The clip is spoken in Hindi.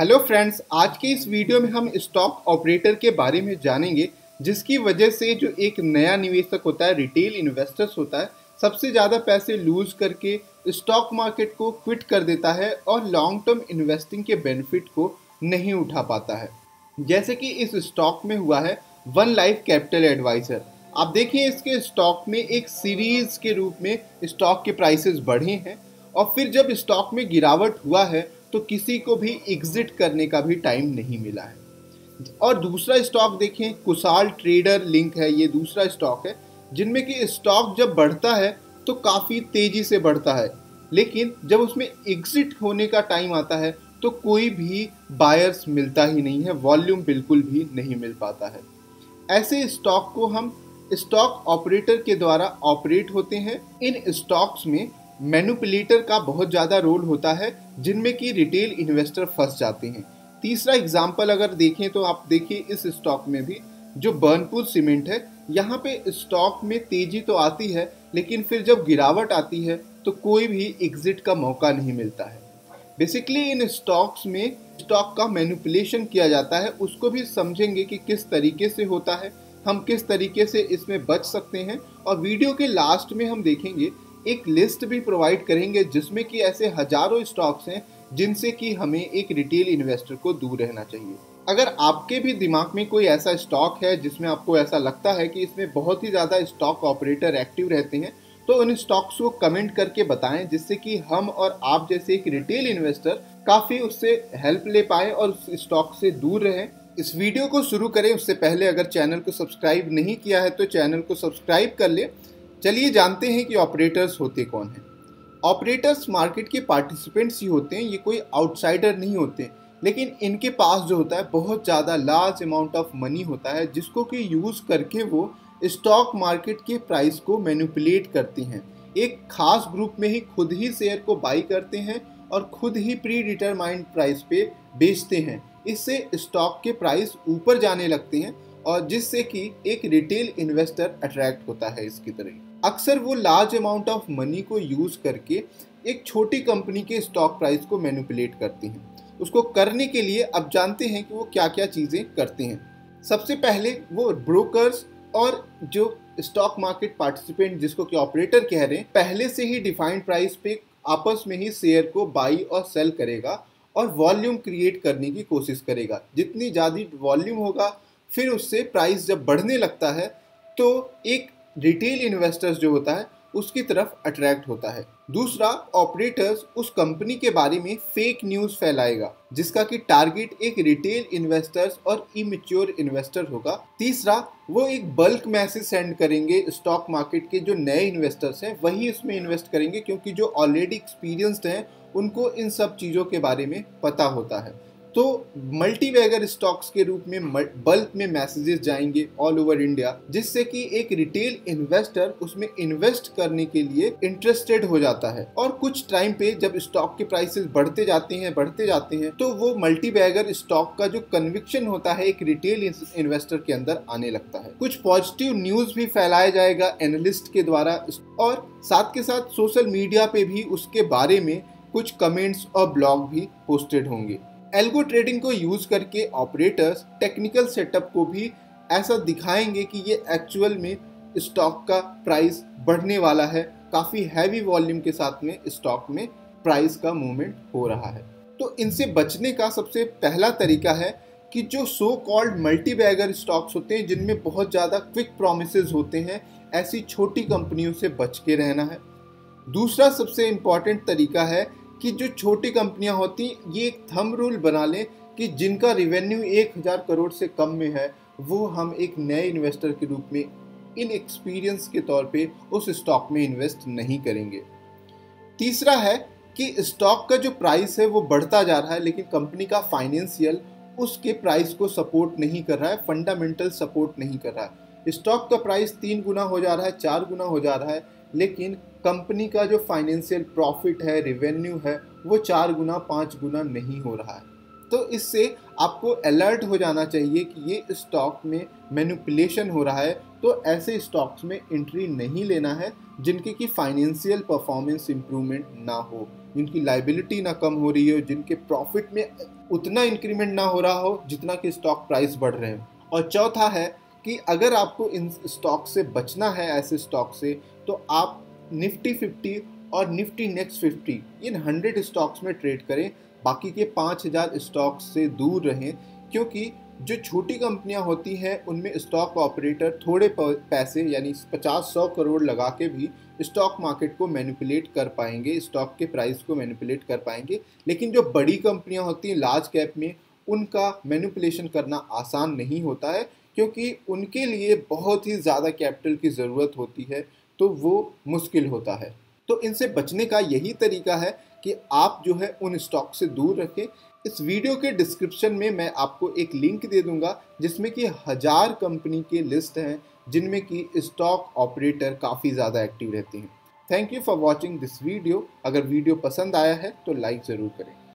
हेलो फ्रेंड्स आज के इस वीडियो में हम स्टॉक ऑपरेटर के बारे में जानेंगे, जिसकी वजह से जो एक नया निवेशक होता है रिटेल इन्वेस्टर्स होता है, सबसे ज़्यादा पैसे लूज करके स्टॉक मार्केट को क्विट कर देता है और लॉन्ग टर्म इन्वेस्टिंग के बेनिफिट को नहीं उठा पाता है। जैसे कि इस स्टॉक में हुआ है वन लाइफ कैपिटल एडवाइजर आप देखिए इसके स्टॉक में एक सीरीज़ के रूप में स्टॉक के प्राइसेस बढ़े हैं और फिर जब स्टॉक में गिरावट हुआ है तो किसी को भी एग्जिट करने का भी टाइम नहीं मिला है। और दूसरा स्टॉक देखें, कुशाल ट्रेडर लिंक है, ये दूसरा स्टॉक है, जिनमें कि स्टॉक जब बढ़ता है तो काफ़ी तेज़ी से बढ़ता है। लेकिन जब उसमें एग्जिट होने का टाइम आता है तो कोई भी बायर्स मिलता ही नहीं है वॉल्यूम बिल्कुल भी नहीं मिल पाता है। ऐसे स्टॉक को हम स्टॉक ऑपरेटर के द्वारा ऑपरेट होते हैं। इन स्टॉक्स में मैनुपुलेटर का बहुत ज़्यादा रोल होता है, जिनमें कि रिटेल इन्वेस्टर फंस जाते हैं। तीसरा एग्ज़ाम्पल अगर देखें तो आप देखिए इस स्टॉक में भी, जो बर्नपुर सीमेंट है, यहाँ पे स्टॉक में तेज़ी तो आती है, लेकिन फिर जब गिरावट आती है तो कोई भी एग्जिट का मौका नहीं मिलता है। बेसिकली इन स्टॉक्स में स्टॉक का मैनुपुलेशन किया जाता है, उसको भी समझेंगे कि किस तरीके से होता है, हम किस तरीके से इसमें बच सकते हैं, और वीडियो के लास्ट में हम देखेंगे एक लिस्ट भी प्रोवाइड करेंगे जिसमें कि ऐसे हज़ारों स्टॉक्स हैं जिनसे कि हमें एक रिटेल इन्वेस्टर को दूर रहना चाहिए। अगर आपके भी दिमाग में कोई ऐसा स्टॉक है जिसमें आपको ऐसा लगता है कि इसमें बहुत ही ज़्यादा स्टॉक ऑपरेटर एक्टिव रहते हैं तो उन स्टॉक्स को कमेंट करके बताएँ जिससे कि हम और आप जैसे एक रिटेल इन्वेस्टर काफ़ी उससे हेल्प ले पाए और उस स्टॉक से दूर रहें। इस वीडियो को शुरू करें। उससे पहले अगर चैनल को सब्सक्राइब नहीं किया है तो चैनल को सब्सक्राइब कर ले। चलिए जानते हैं कि ऑपरेटर्स होते कौन हैं। ऑपरेटर्स मार्केट के पार्टिसिपेंट्स ही होते हैं, ये कोई आउटसाइडर नहीं होते। लेकिन इनके पास जो होता है, बहुत ज़्यादा लार्ज अमाउंट ऑफ़ मनी होता है, जिसको कि यूज़ करके वो स्टॉक मार्केट के प्राइस को मैनिपुलेट करती हैं। एक खास ग्रुप में ही खुद ही शेयर को बाई करते हैं और खुद ही प्री डिटरमाइंड प्राइस पे बेचते हैं। इससे स्टॉक के प्राइस ऊपर जाने लगते हैं और जिससे कि एक रिटेल इन्वेस्टर अट्रैक्ट होता है इसकी तरह। अक्सर वो लार्ज अमाउंट ऑफ़ मनी को यूज़ करके एक छोटी कंपनी के स्टॉक प्राइस को मैनिपुलेट करते हैं। उसको करने के लिए अब जानते हैं कि वो क्या क्या चीज़ें करते हैं। सबसे पहले वो ब्रोकर्स और जो स्टॉक मार्केट पार्टिसिपेंट जिसको कि ऑपरेटर कह रहे हैं, पहले से ही डिफाइंड प्राइस पे आपस में ही शेयर को बाई और सेल करेगा और वॉल्यूम क्रिएट करने की कोशिश करेगा। जितनी ज़्यादा वॉल्यूम होगा, फिर उससे प्राइस जब बढ़ने लगता है तो एक रिटेल इन्वेस्टर्स जो होता है, उसकी तरफ़ अट्रैक्ट होता है। दूसरा, ऑपरेटर्स उस कंपनी के बारे में फेक न्यूज़ फैलाएगा, जिसका कि टारगेट एक रिटेल इन्वेस्टर्स और इमेच्योर इन्वेस्टर होगा। तीसरा, वो एक बल्क मैसेज सेंड करेंगे स्टॉक मार्केट के जो नए इन्वेस्टर्स हैं, वही उसमें इन्वेस्ट करेंगे, क्योंकि जो ऑलरेडी एक्सपीरियंस्ड हैं, उनको इन सब चीज़ों के बारे में पता होता है। तो मल्टीवैगर स्टॉक्स के रूप में बल्क में मैसेजेस जाएँगे ऑल ओवर इंडिया जिससे कि एक रिटेल इन्वेस्टर उसमें इन्वेस्ट करने के लिए इंटरेस्टेड हो जाता है। और कुछ टाइम पे जब स्टॉक के प्राइसेस बढ़ते जाते हैं, बढ़ते जाते हैं तो वो मल्टीवैगर स्टॉक का जो कन्विक्शन होता है एक रिटेल इन्वेस्टर के अंदर आने लगता है। कुछ पॉजिटिव न्यूज़ भी फैलाया जाएगा एनालिस्ट के द्वारा, और साथ के साथ सोशल मीडिया पे भी उसके बारे में कुछ कमेंट्स और ब्लॉग भी पोस्टेड होंगे। एल्गो ट्रेडिंग को यूज़ करके ऑपरेटर्स टेक्निकल सेटअप को भी ऐसा दिखाएँगे कि ये एक्चुअल में स्टॉक का प्राइस बढ़ने वाला है। काफ़ी हैवी वॉल्यूम के साथ में स्टॉक में प्राइस का मूवमेंट हो रहा है। तो इनसे बचने का सबसे पहला तरीका है कि जो so called multi bagger stocks होते हैं, जिनमें बहुत ज़्यादा क्विक प्रोमिस होते हैं, ऐसी छोटी कंपनियों से बच के रहना है। दूसरा सबसे इंपॉर्टेंट तरीका है कि जो छोटी कंपनियाँ होती, ये एक थम रूल बना लें कि जिनका रिवेन्यू एक हज़ार करोड़ से कम में है, वो हम एक नए इन्वेस्टर के रूप में, इन एक्सपीरियंस के तौर पे उस स्टॉक में इन्वेस्ट नहीं करेंगे। तीसरा है कि स्टॉक का जो प्राइस है, वो बढ़ता जा रहा है, लेकिन कंपनी का फाइनेंशियल उसके प्राइस को सपोर्ट नहीं कर रहा है फंडामेंटल सपोर्ट नहीं कर रहा है। स्टॉक का प्राइस तीन गुना हो जा रहा है, चार गुना हो जा रहा है लेकिन कंपनी का जो फाइनेंशियल प्रॉफिट है रिवेन्यू है, वो चार गुना, पाँच गुना नहीं हो रहा है। तो इससे आपको अलर्ट हो जाना चाहिए कि ये स्टॉक में मैनिपुलेशन हो रहा है तो ऐसे स्टॉक्स में एंट्री नहीं लेना है, जिनके की फाइनेंशियल परफॉर्मेंस इम्प्रूवमेंट ना हो, जिनकी लाइबिलिटी ना कम हो रही हो, जिनके प्रॉफिट में उतना इंक्रीमेंट ना हो रहा हो, जितना कि स्टॉक प्राइस बढ़ रहे हैं। और चौथा है कि अगर आपको इन स्टॉक से बचना है, ऐसे स्टॉक से तो आप निफ्टी फिफ्टी और निफ्टी नेक्स्ट फिफ्टी, इन हंड्रेड स्टॉक्स में ट्रेड करें। बाकी के पाँच हज़ार स्टॉक्स से दूर रहें, क्योंकि जो छोटी कंपनियाँ होती हैं, उनमें स्टॉक ऑपरेटर थोड़े पैसे, यानी पचास सौ करोड़ लगा के भी स्टॉक मार्केट को मैनिपुलेट कर पाएँगे स्टॉक के प्राइस को मैनिपुलेट कर पाएँगे। लेकिन जो बड़ी कंपनियाँ होती हैं लार्ज कैप में, उनका मैनिपुलेशन करना आसान नहीं होता है। क्योंकि उनके लिए बहुत ही ज़्यादा कैपिटल की ज़रूरत होती है तो वो मुश्किल होता है। तो इनसे बचने का यही तरीका है कि आप जो है उन स्टॉक से दूर रखें। इस वीडियो के डिस्क्रिप्शन में मैं आपको एक लिंक दे दूँगा, जिसमें कि हज़ार कंपनी के लिस्ट हैं, जिनमें कि स्टॉक ऑपरेटर काफ़ी ज़्यादा एक्टिव रहते हैं। Thank you for watching this video. अगर वीडियो पसंद आया है तो लाइक ज़रूर करें।